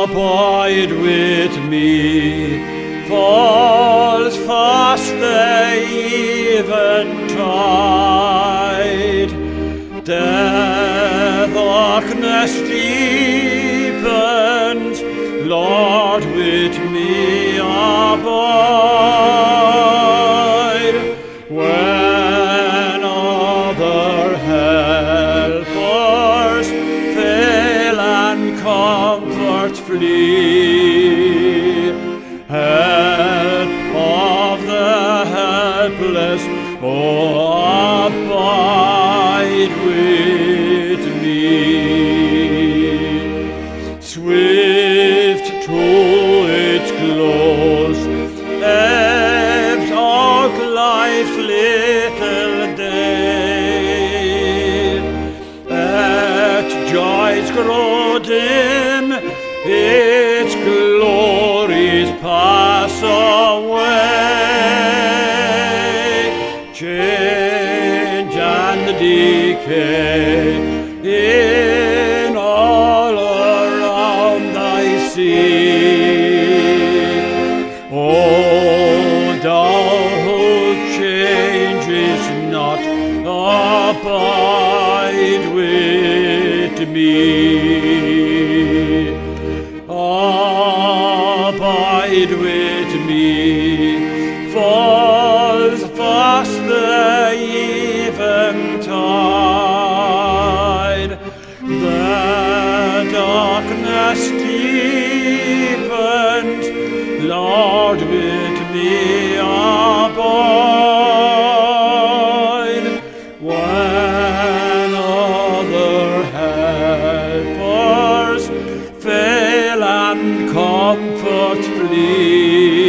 Abide with me, falls fast the eventide. The darkness deepens, comfort flee, help of the helpless, oh, abide with me. Swift to its close, ebbs out life's little its glories pass away. Change and decay in all around I see. Oh, thou who changes not, abide with me. has Lord, with me abide. When other helpers fail and comfort flee.